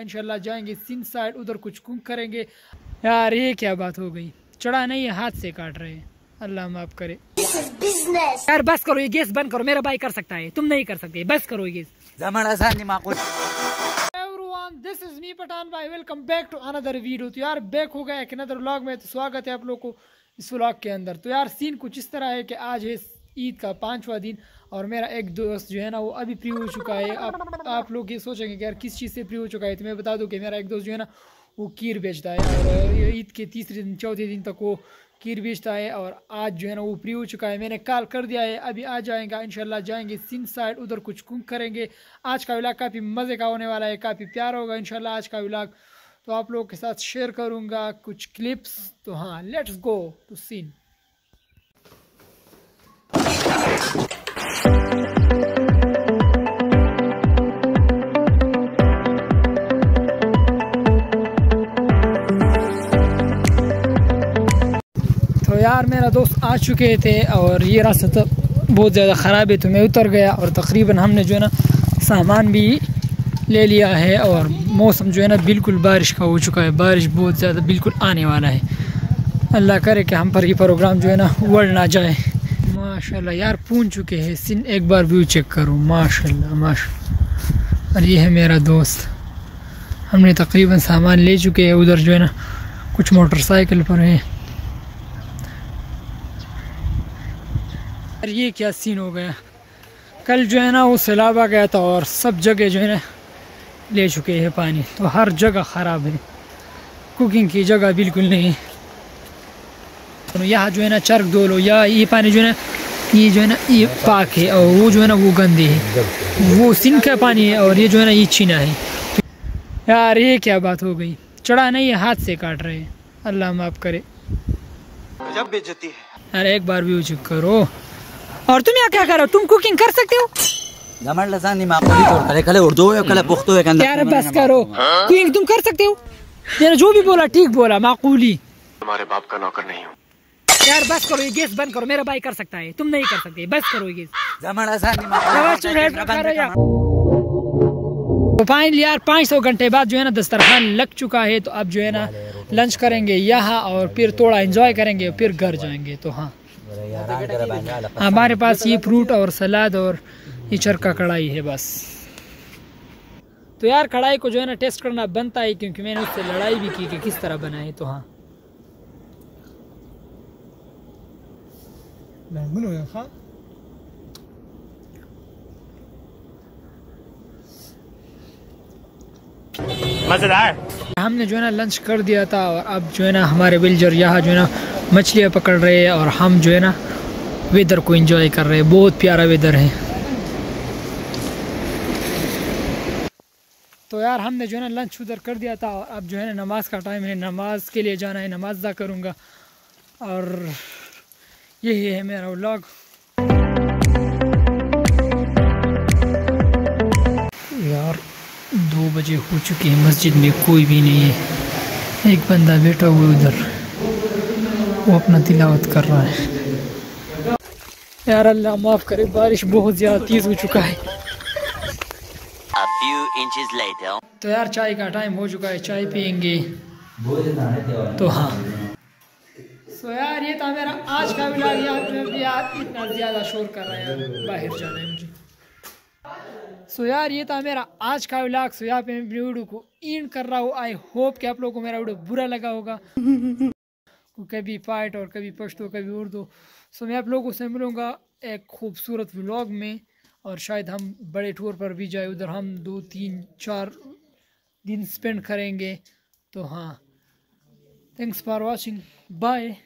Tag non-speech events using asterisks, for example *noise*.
इंशाल्लाह जाएँगे सिंध साइड उधर कुछ कुक करेंगे। यार ये क्या बात हो गई? चढ़ा नहीं है हाथ से काट रहे हैं। अल्लाह माफ़ करे। यार बस करो ये गैस बंद करो मेरा भाई कर सकता है। तुम नहीं कर सकते बस करो ये guys. This is me Pathan भाई। Welcome back to another video तो यार बैक हो गया एक अनदर व्लॉग में तो स्वागत है आप लोग को इस व्लॉग के अंदर। तो यार सीन कुछ इस तरह है कि आज है ईद का पांचवा दिन। और मेरा एक दोस्त जो है ना, वो अभी फ्री हो चुका है। आप आप लोग ये सोचेंगे कि यार किस चीज़ से फ्री हो चुका है तो मैं बता दूँ कि मेरा एक दोस्त जो है ना, वो कीर बेचता है। और ईद के तीसरे दिन, चौथे दिन तक वो कीर बेचता है और आज जो है ना, वो फ्री हो चुका है। मैंने कॉल कर दिया है, अभी आ जाएगा, इंशाल्लाह जाएँगे सिंध साइड उधर कुछ कुंक करेंगे। आज का व्लॉग काफ़ी मज़े का होने वाला है, काफ़ी प्यारा होगा इंशाल्लाह आज का व्लॉग तो आप लोगों के साथ शेयर करूँगा कुछ क्लिप्स तो हाँ लेट्स गो टू सीन यार, मेरा दोस्त आ चुके थे और ये रास्ता तो बहुत ज़्यादा ख़राब है तो मैं उतर गया और तकरीबन हमने जो है ना सामान भी ले लिया है और मौसम जो है ना बिल्कुल बारिश का हो चुका है। बारिश बहुत ज़्यादा बिल्कुल आने वाला है। अल्लाह करे कि हम पर ये प्रोग्राम जो है ना उड़ ना जाए। माशाल्लाह यार पूछ चुके हैं। सिन एक बार व्यू चेक करो। माशाल्लाह माशा और ये है मेरा दोस्त। हमने तकरीबन सामान ले चुके हैं। उधर जो है ना कुछ मोटरसाइकिल पर है। ये क्या सीन हो गया? कल जो है ना वो सैलाब आ गया था और सब जगह जो है ना ले चुके हैं पानी। तो हर जगह ख़राब है। कुकिंग की जगह बिल्कुल नहीं। तो यहाँ जो है ना चर्क धो लो। या ये पानी जो है ना ये जो है ना ये पाक है और वो जो है ना वो गंदे है। वो सिंह का पानी है और ये जो है ना ये चीना है। यार ये क्या बात हो गई? चढ़ा नहीं है हाथ से काट रहे हैं। अल्लाह माफ़ करे। जब बेइज्जती है। यार एक बार भी करो। और तुम यहाँ क्या करो तुम कुकिंग कर सकते हो. यार बस करो। कुकिंग तुम कर सकते हो? मैंने जो भी बोला ठीक बोला माकूली। तुम्हारे बाप का नौकर नहीं हूँ। यार बस करो ये गैस बंद करो मेरा भाई कर सकता है। तुम नहीं कर सकते बस करो ये गैस। यार। तो फाइनली यार 500 घंटे बाद जो है ना दस्तरखान लग चुका है तो अब जो है ना लंच करेंगे यहाँ और फिर थोड़ा एंजॉय करेंगे फिर घर जाएँगे तो हाँ। हमारे पास ये फ्रूट और सलाद और ये चरका कढ़ाई है बस। तो यार कढ़ाई को जो है ना टेस्ट करना बनता है क्योंकि मैंने उससे लड़ाई भी की कि किस तरह बनाए तो हाँ। हाँ। मज़ेदार। हमने जो है ना लंच कर दिया था और अब जो है ना हमारे विलजर यहाँ जो है ना मछलियाँ पकड़ रहे हैं और हम जो है ना वेदर को एंजॉय कर रहे हैं। बहुत प्यारा वेदर है। तो यार हमने जो है ना लंच उधर कर दिया था और अब जो है ना नमाज़ का टाइम है। नमाज़ के लिए जाना है, नमाज़ अदा करूँगा। और यही है मेरा व्लॉग बजे हो चुके हैं। मस्जिद में कोई भी नहीं है। एक बंदा बैठा हुआ उधर। वो अपना तिलावत कर रहा है। यार अल्लाह माफ़ करे बारिश बहुत ज़्यादा तेज़ हो चुका है. तो यार चाय का टाइम हो चुका है चाय पियेंगे। तो हाँ। सो यार ये था मेरा आज का यार यार इतना ज़्यादा शोर कर रहा है यार बाहर जाना है मुझे। सो यार ये था मेरा आज का व्लॉग सो यहाँ पे मैं अपनी वीडियो को एंड कर रहा हूँ। आई होप कि आप लोगों को मेरा वीडियो बुरा लगा होगा। *laughs* कभी पार्ट और कभी पश्तो कभी उर्दू। सो मैं आप लोगों से मिलूँगा एक खूबसूरत व्लॉग में और शायद हम बड़े टूर पर भी जाए। उधर हम दो तीन चार दिन स्पेंड करेंगे। तो हाँ थैंक्स फॉर वॉचिंग बाय